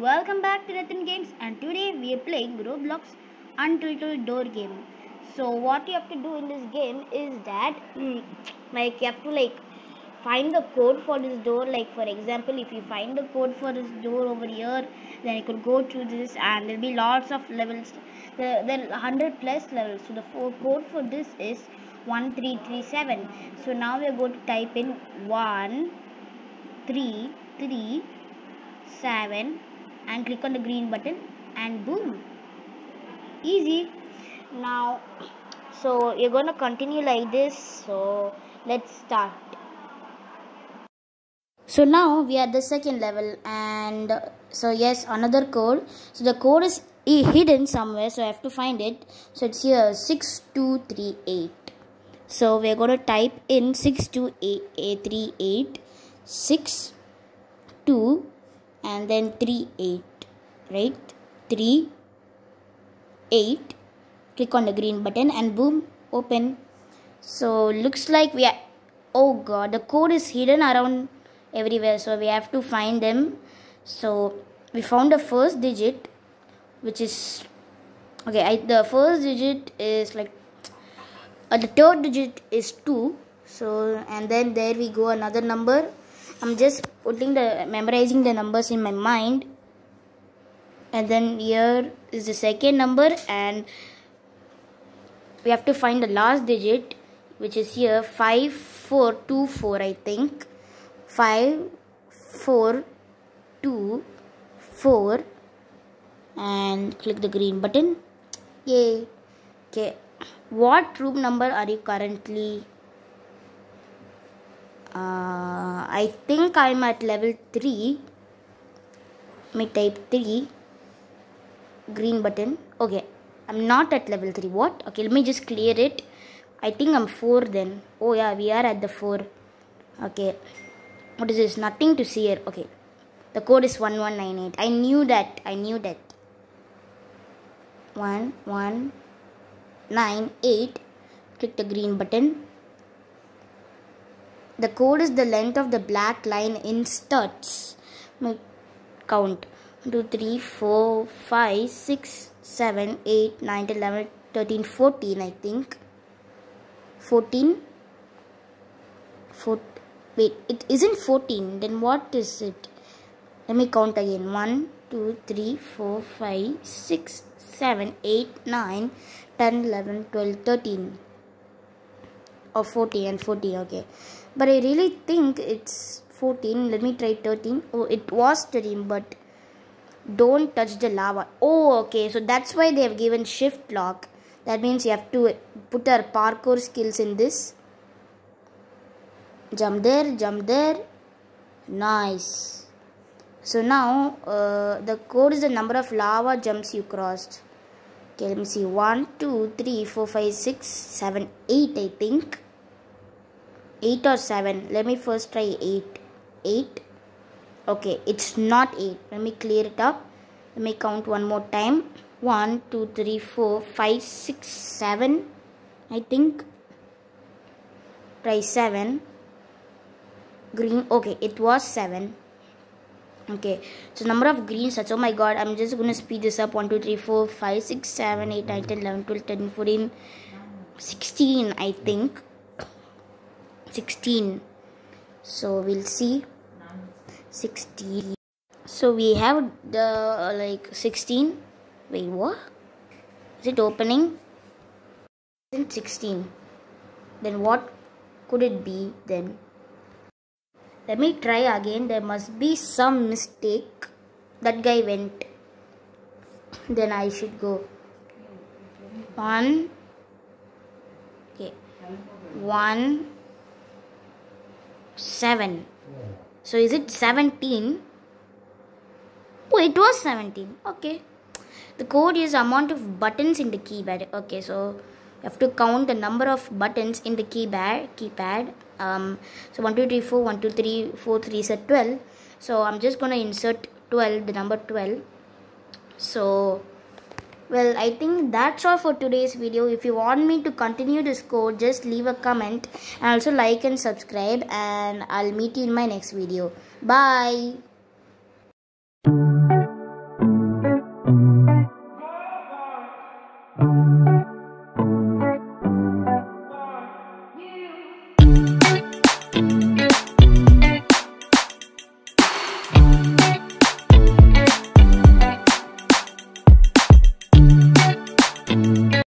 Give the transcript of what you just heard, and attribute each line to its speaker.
Speaker 1: welcome back to NETIN GAMEZ and today we are playing Roblox Untitled Door game. So what you have to do in this game is that mm, like you have to like find the code for this door. Like for example if you find the code for this door over here then you could go to this and there'll be lots of levels. There, there are 100 plus levels. So the code for this is 1337 so now we are going to type in 1 3 3 7 and click on the green button and boom. Easy. Now so you're to continue like this. So let's start. So now we are the second level and so yes another code. So the code is hidden somewhere so i have to find it. So it's here 6238 so we're going to type in 62838 6 2 and then 3 8 right? 3 8 click on the green button and boom open. So looks like we are oh god the code is hidden around everywhere so we have to find them. So we found the first digit which is okay I, the first digit is like uh, the third digit is 2 so and then there we go another number i'm just putting the memorizing the numbers in my mind. And then here is the second number and we have to find the last digit which is here 5424 i think. 5424 and click the green button. Yay. Okay. What room number are you currently? Uh, i think i'm at level 3 let me type 3 green button. Okay. I'm not at level 3 what? Okay let me just clear it. I think i'm 4 then. Oh yeah we are at the 4 okay. What is this? Nothing to see here. Okay. The code is 1198 i knew that. I knew that. 1198 click the green button the code is the length of the black line in studs. Count. 2 3 4 5 6 7 8 9 11 13 14 i think. 14 4 wait it isn't 14 then what is it? Let me count again. 1 2 3 4 5 6 7 8 9 10 11 12 13 or 40 and 40 okay. But i really think it's 14 let me try 13 oh it was 13 but don't touch the lava. Oh okay. So that's why they have given shift lock. That means you have to put our parkour skills in this. Jump there jump there. Nice. So now uh, the code is the number of lava jumps you crossed. Okay let me see. 1 2 3 4 5 6 7 8 i think 8 or 7 let me first try 8 8 okay it's not 8 let me clear it up. Let me count one more time. 1 2 3 4 5 6 7 i think. Try 7 green okay it was 7 okay so number of green sets. Oh my god i'm just gonna speed this up. 1 2 3 4 5 6 7 8 9 10 11 12 13 14 16 i think 16 so we'll see. 16 so we have the uh, like 16 wait what? Is it opening? Isn't 16 then what could it be then? Let me try again. There must be some mistake. That guy went. Then i should go. One. Okay. One seven. So is it 17 oh it was 17 okay. The code is amount of buttons in the keypad. Okay so you have to count the number of buttons in the keypad keypad. Um so 1 2 3 4 1 2 3 4 3 is 12 so i'm just going to insert 12 the number 12 so well i think that's all for today's video. If you want me to continue this code just leave a comment and also like and subscribe and i'll meet you in my next video. Bye.